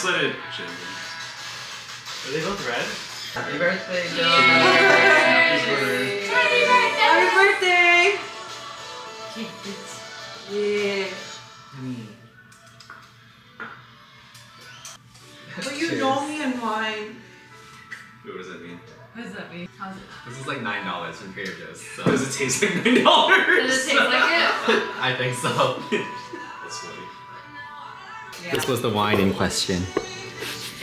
for Yeah, now. just let it. chill. Are they both red? Happy birthday, Joe! Happy birthday! Happy birthday! Yeah. But you know me and wine. Wait, what does that mean? What does that mean? How's it? This is like nine dollars from Trader Joe's. So Does it taste like nine dollars? Does it taste like it? I think so. That's. This was the wine in question.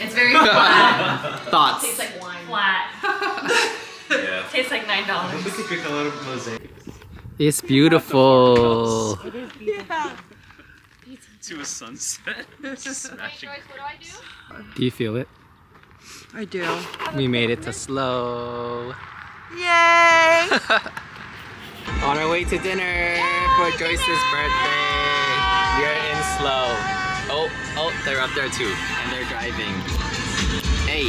It's very flat. Thoughts? Tastes like wine. Flat. Yeah. Tastes like nine dollars. we can drink a lot of mosaic. It's beautiful. Yeah. To a sunset. Smashing. what do I do? Do you feel it? I do. We made it to SLO. Yay! On our way to dinner for Joyce's birthday. We are in SLO. Oh, oh, they're up there too, and they're driving. Hey.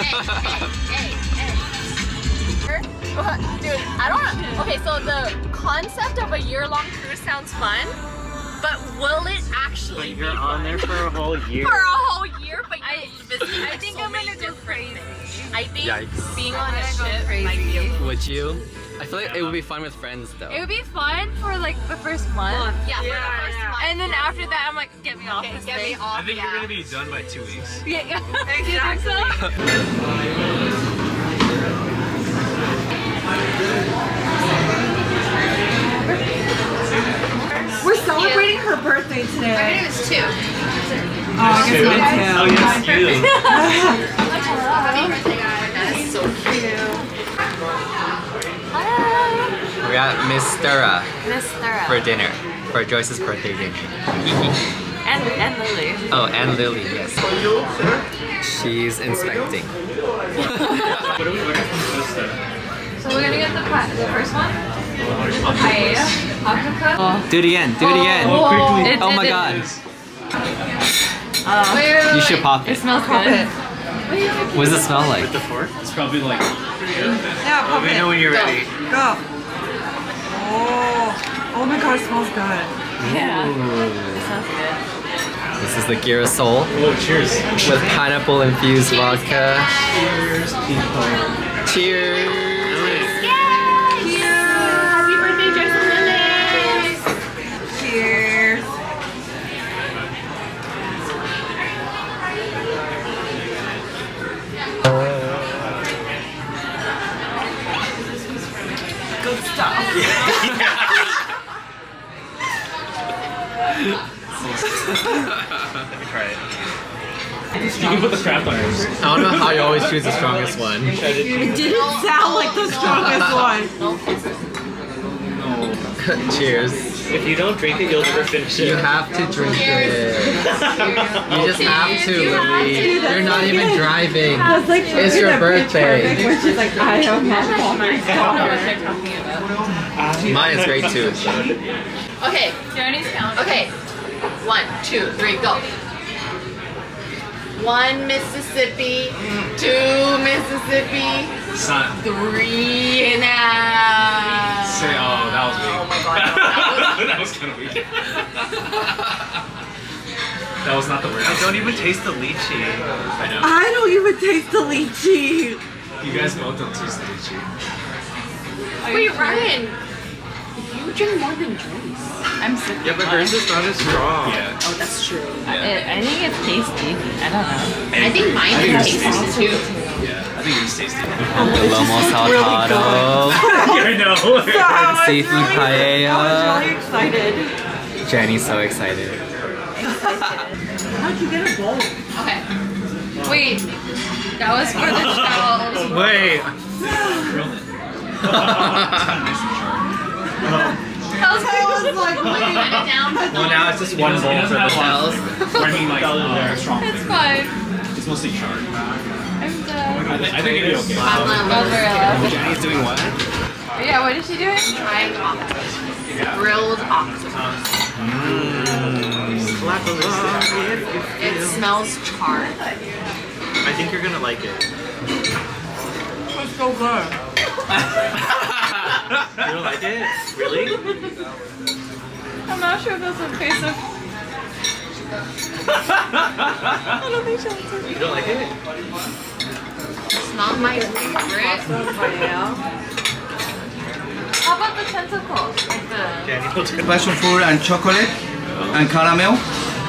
hey, hey, hey. Dude, I don't. Okay, so the concept of a year-long cruise sounds fun, but will it actually But you're be on fun? there for a whole year. for a whole year? But I, I think I'm gonna go crazy. I think Yikes. being on a I'm gonna go ship might be a Would you? I feel like it would be fun with friends though. It would be fun for like the first month. yeah, for the first month. And then after that, I'm like, get me off Okay, this get me off. I think yeah. you're gonna be done by two weeks. Yeah, yeah. Do you think? We're celebrating her birthday My today. name is two. Oh, I guess mine Oh, yes, you. Happy birthday, guys. That is so cute. We're at Miss Stura Miss Thorough. for dinner. For Joyce's birthday dinner. And, and Lily. oh, and Lily, yes. She's inspecting. What are we ordering from So we're gonna get the, the first one. Paella. Octopus. Oh. Do it again, do it oh. again. Oh. It- Oh it- my it- god. Wait, wait, wait, You should pop It it. smells Pop good. it. What does it smell like? With The fork? It's probably like. Yeah, pop Let me know when you're ready. Go. Oh. Oh my god, it smells good. Yeah. It smells good. This is the Girasol Oh, cheers. with pineapple infused vodka. Cheers, people. Cheers! Good stuff. Try it. You can put the strap on yours. I don't know how you always choose the strongest one. It didn't sound like the strongest one. Cheers. If you don't drink it, you'll never finish it. You have to drink it. You just have to, You have Lily. to. You're not even driving. That's like It's your in a Pitch birthday. Perfect where she's like, I am not talking daughter. Mine is great too. Okay, Journey's count. okay. One, two, three, go. One Mississippi, two Mississippi, It's not. three and a half. Say, oh, that was weak. Oh my god, that that was kind of weak. that was not the word. I don't even taste the lychee. I know. I don't even taste the lychee. You guys both don't taste the lychee. Wait, Ryan, you drink more than Joyce. I'm sick. Yeah, but hers is not as strong. Yeah. Oh, that's true. I, I think it's tasty. I don't know. I think mine think is it's tasty too. Yeah. I think it's tasty. The lomo saltado, I know. I was seafood really- I was really excited. Jenny's so excited. How'd you get a bowl? Okay. Wait, that was for the shells. Wait. That was like, wait. down. Well, now it's just one bowl for the shells. I mean, like, uh, strong It's fine. It's mostly chard. I'm done. I, think I think it'd be okay. Umbrella. Jenny's doing what? Yeah, what is she doing? Trying octopus. Grilled octopus. Clap along if you It smells charred. I think you're gonna like it. It's so good. You don't like it? Really? I'm not sure if that's a face of. I don't think so. You don't like it? It's not my favorite. How about the tentacles? Like the. passion fruit and chocolate and caramel.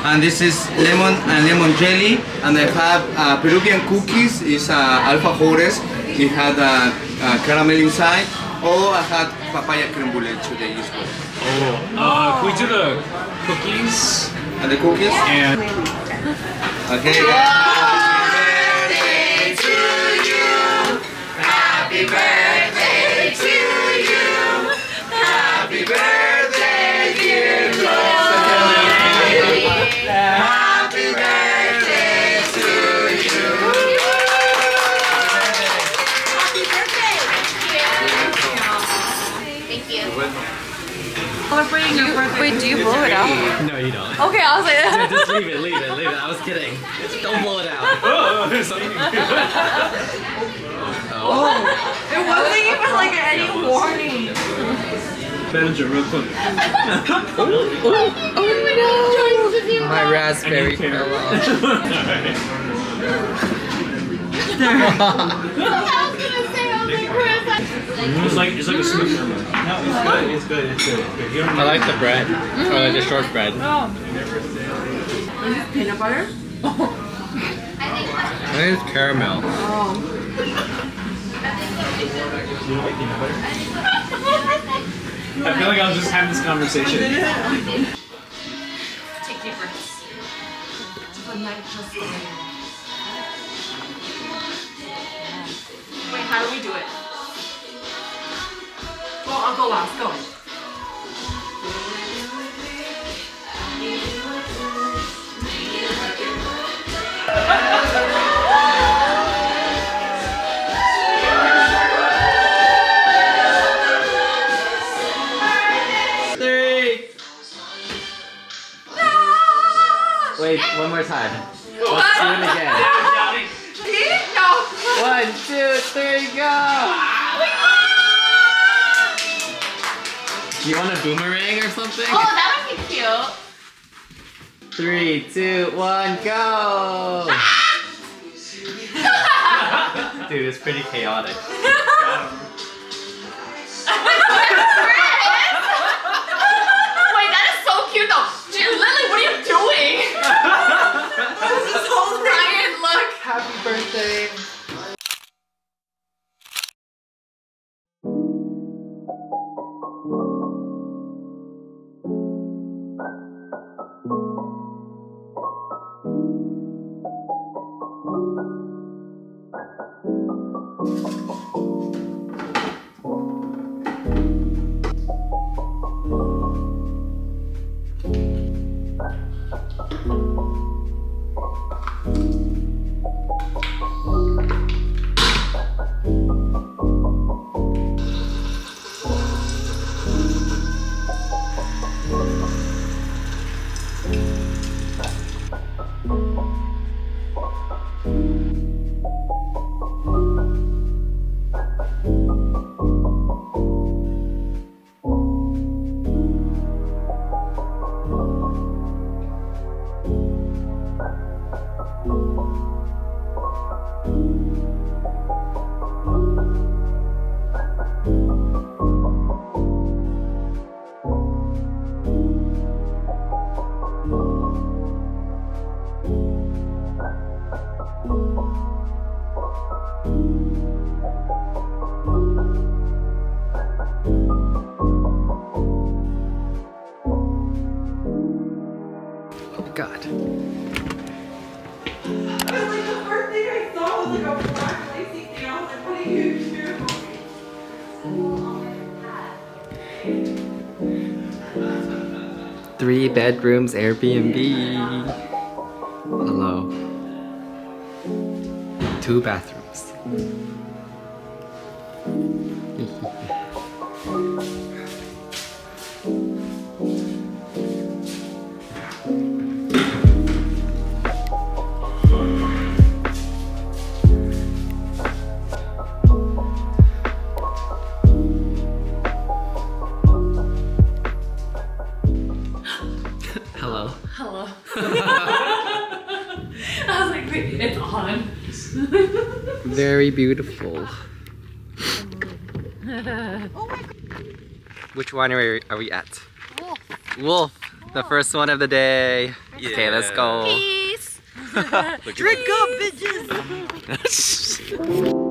And this is lemon and lemon jelly. And I have uh, Peruvian cookies. It's uh, alfajores. It had uh, uh, caramel inside. Oh, I had papaya creme brulee today as well. Uh, can we do the cookies? And the cookies? And Okay. Thank Celebrating your. Wait, do you blow it out? No, you don't. Okay, I was like. Just leave it, leave it, leave it. I was kidding. Don't blow it out. Oh. oh! It wasn't even like any warning. Manager, real quick. Oh, oh, oh My raspberry fell off. I was gonna say, I was like, It's like it's like a sweet No, it's good. It's good. It's good. It's good. You don't I like the bread. I like the shortbread. Peanut butter? I think it's caramel. I feel like I was just having this conversation. Take deep breaths. How do we do it? Well, I'll go last. Go. Three. Wait, one more time. Let's do it again. One, two, three, go! Do you want a boomerang or something? Oh, that would be cute. Three, two, one, go! Ah! Dude, it's pretty chaotic. Three bedrooms Airbnb. Hello. Two bathrooms. Very beautiful. Which winery are we at? Wolff. Wolff, the first one of the day. Okay, let's go. Peace. Drink up, bitches!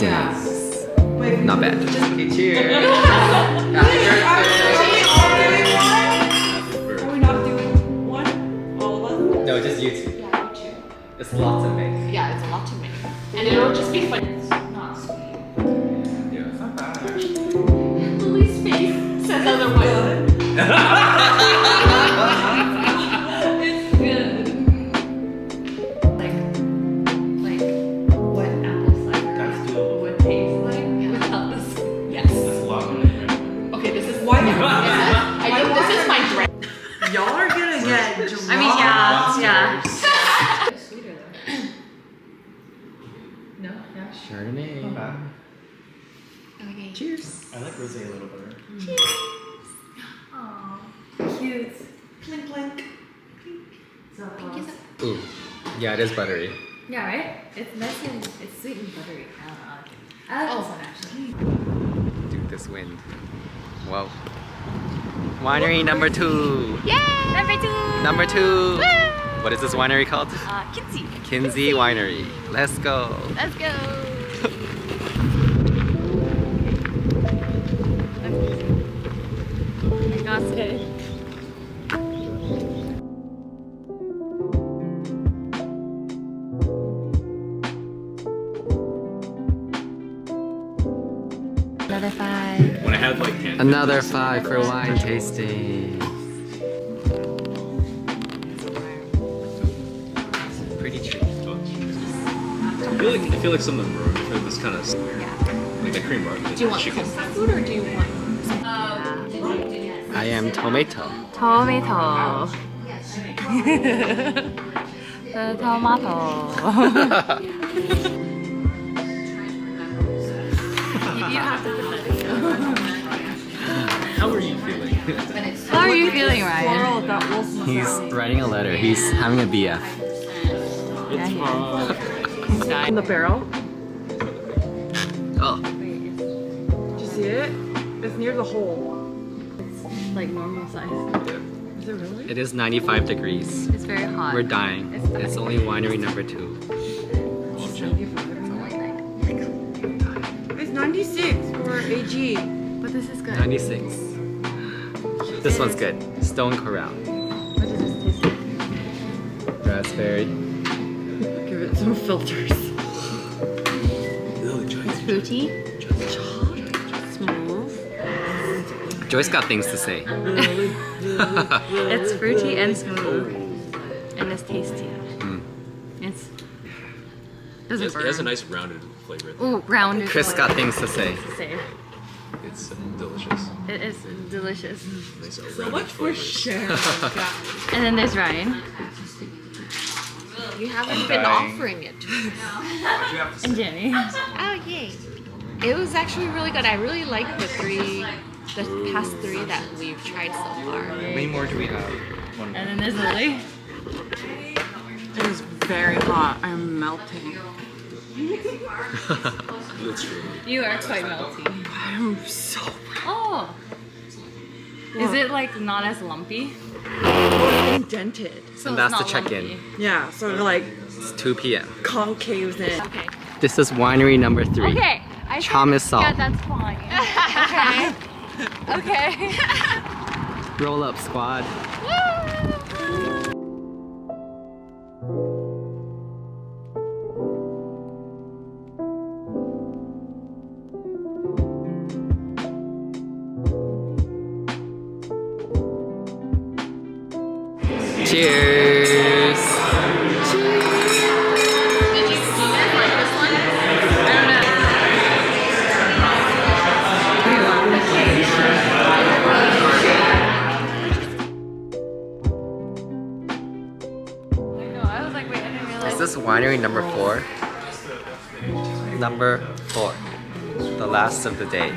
dollar tasting. Not bad. Okay, cheers. Are we not doing one? All of us? No, just you two. It's lots of mix. Yeah, it's a lot to make. And it'll just be fun. It's not sweet. Yeah, it's not bad actually. Lily's face says otherwise. is buttery. Yeah, right? It's nice and it's sweet and buttery. I don't know. I like Oh. this one actually. Dude, this wind. Whoa. Winery number two. Yay! Number two. Number two. What is this winery called? Uh, Kynsi. Kynsi Winery. Let's go. Let's go. Another five for wine tasting. Pretty cheap. I feel like I feel like some of them this kind of like the cream bar. Do you want chicken? comfort food or do you want? I am tomato. Tomato. the tomato. you have to put that How are? How are you feeling, Ryan? Girl, that will He's writing a letter. He's having a BF. It's fun. In the barrel. Oh, Did you see it? It's near the hole. It's like normal size. Is it really? it is 95 degrees. It's very hot. We're dying. It's dying. It's only winery number two. It's 96 for AG. But this is good. 96. This one's good. Stone Corral. What does this taste like? Raspberry. Give it some filters. It's Fruity. Smooth. Joyce got things to say. It's fruity and smooth. And it's tasty. Mm. It's It doesn't has, burn. it has a nice rounded flavor. Ooh, rounded. Chris got things to say. Say. It's delicious. It is delicious. Nice So much for flavors. sharing. And then there's Ryan You haven't been offering it. To us. And Jenny. Oh yay! It was actually really good. I really like the three, the past three that we've tried so far. How many more do we have? And then there's Lily. It is very hot. I'm melting. That's true. You are quite melty. I'm so Oh. Is it like not as lumpy? indented. So And that's the check-in. Yeah, so like It's 2 p.m. concaves in. Okay. This is winery number three. Okay. I said- Chamisal. Yeah, that's fine. okay. okay. Roll up, squad. Cheers. Winery number four. Number four. The last of the day.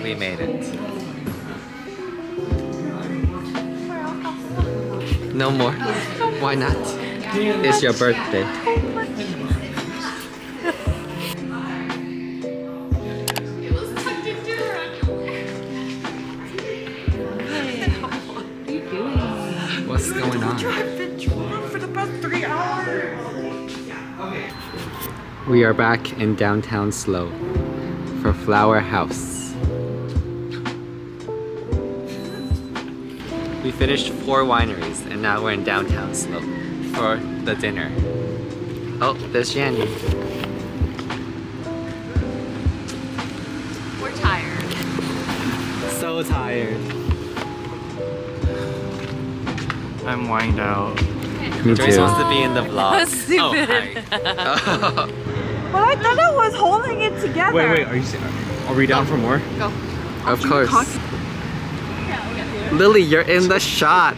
We made it. No more. Why not? It's your birthday. We are back in downtown SLO for Flour House. We finished four wineries and now we're in downtown SLO for the dinner. Oh, there's Yanni. We're tired. So tired. I'm wined out. Me Joyce wants to be in the vlog. Stupid. Oh, But I thought I was holding it together. Wait, wait, are you? Are we down for more? hi. Of course. Lily, you're in the shot.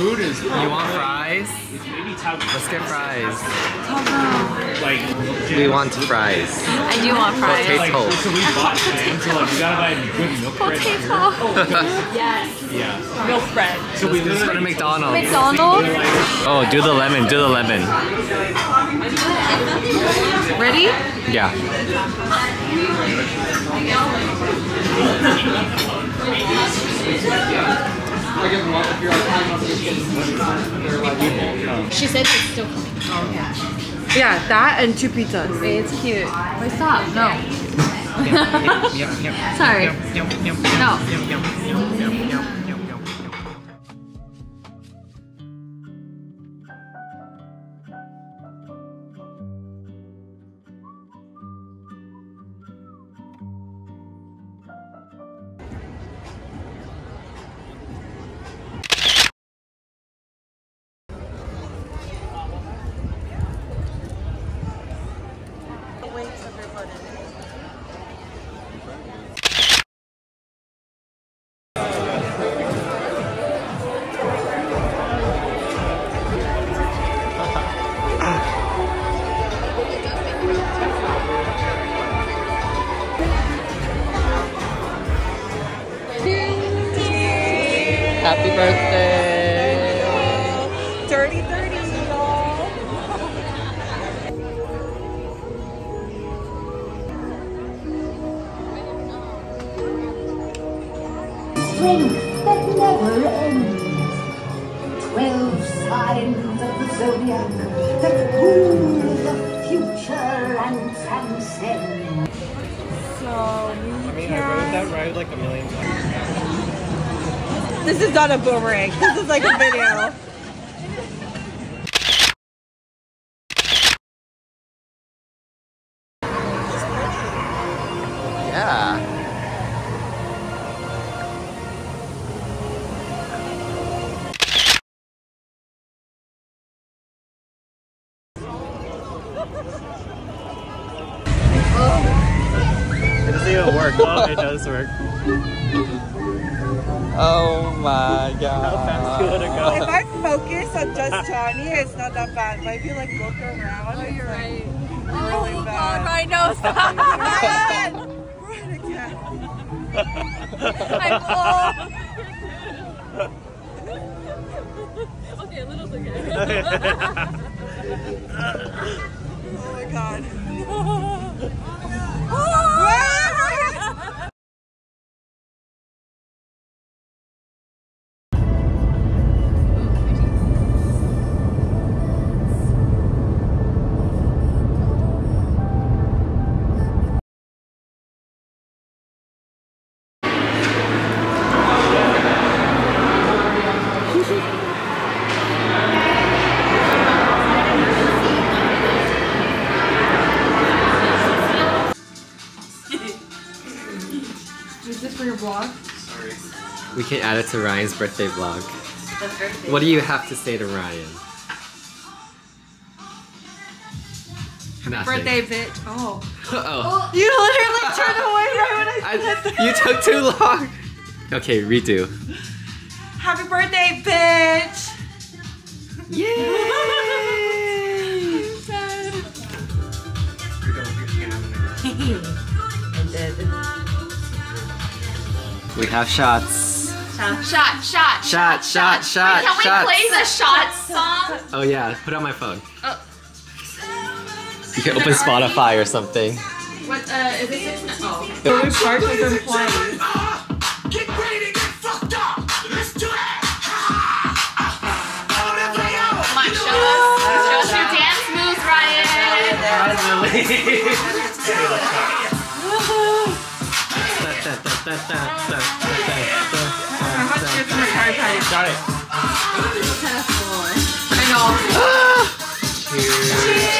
Food is You want fries? Let's get fries. like. We want fries. I do want fries. Potato. So we bought pan, so like you gotta buy good milk bread. Potato. Yeah. Milk bread. So we Let's go to McDonald's. McDonald's. Oh, do the lemon, do the lemon. Ready? Yeah. She said it's still coming. Yeah, that and two pizzas. It's cute. Wait, stop. No. Sorry. No. Strength that never ends. Twelve signs of the zodiac that rule the future and transcend. So, I mean, I wrote that right like a million times. this is not a boomerang. This is like a video. it does work. Oh my god. How fast do you let it go? If I focus on just Jonny, it's not that bad. But if you like look around, oh, you're right. Really Oh, bad. my nose. Stop. Right again. I'm old. okay, a little's okay. Oh my god. Oh We can add it to Ryan's birthday vlog. What do you have to say to Ryan? Nothing. Birthday bitch. Oh. Uh-oh. Oh, you literally turned away right when I I, said that. you took too long. Okay, redo. Happy birthday, bitch! I'm dead. We have shots. Shot, shot, Shot, shot, shot, shot Can we shots. play the shot song? Oh yeah, put it on my phone. Oh. You can open Spotify or something. What, uh, is it? Oh, okay. The part was in play. Get ready to get fucked up. Let's do it. Come Got it. I know.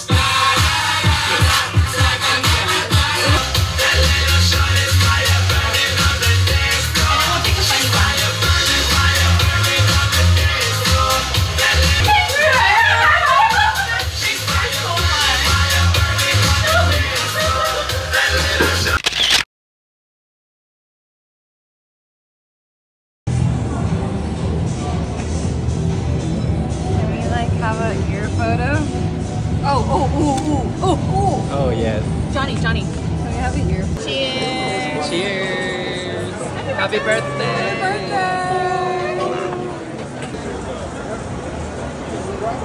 we have a ear photo? Oh, oh, oh, oh, oh, Oh yes. Jonny, Jonny. oh. Can we have a ear? Cheers. Cheers. Happy birthday.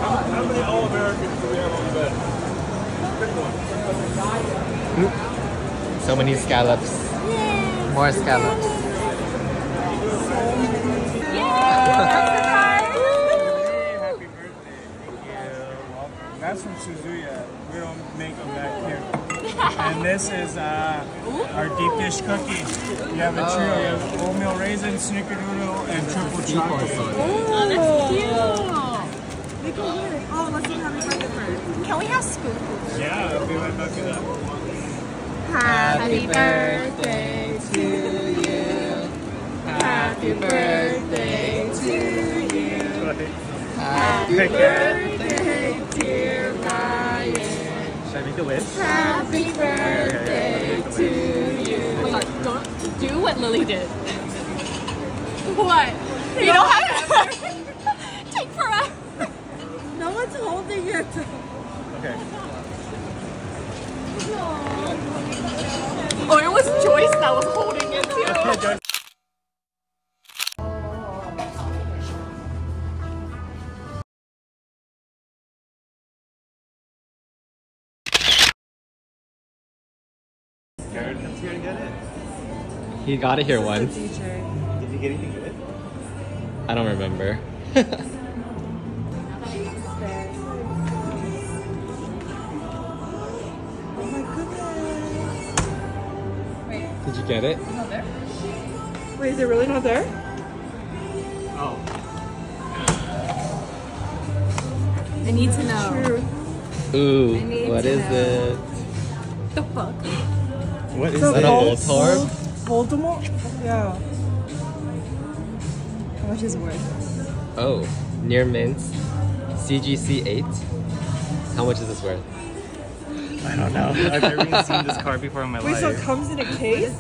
How many All Americans do we have on the bed? So many scallops. More scallops. Happy birthday. Thank you. That's from Suzuya. We don't make them back here. and this is uh, our deep dish cookie. You have a trio. You have oatmeal raisin, snickerdoodle, and triple chocolate. Oh, that's cute. Oh, let's sing happy birthday first. Can we have spoons? Yeah, I'll be right back to that. Happy birthday to you. Happy birthday to you. Happy birthday, Should I make the wish? Happy birthday to you. Wait, don't do what Lily did. What? You don't have to. Take forever. No one's holding it. Okay. Oh, it was Joyce that was holding it too. Garrett comes here to get it. He got it here once. Did you get anything good? I don't remember. Did you get it? Not there. Wait, is it really not there? Oh. I need to know. Ooh, need what to is know. it? The fuck? What is So that a Vol- Voltorb? Vol- Voldemort? Yeah. How much is it worth? Oh, near mint. CGC 8. How much is this worth? I don't know. I've never even seen this card before in my Wait, life. so it comes in a case?